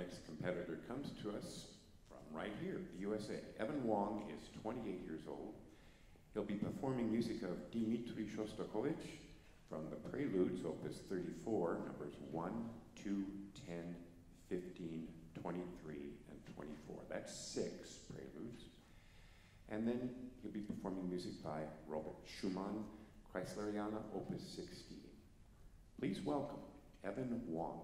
next competitor comes to us from right here, the USA. Evan Wong is 28 years old. He'll be performing music of Dmitri Shostakovich from the Preludes, Opus 34, numbers 1, 2, 10, 15, 23, and 24. That's six preludes. And then he'll be performing music by Robert Schumann, Kreisleriana, Opus 16. Please welcome Evan Wong.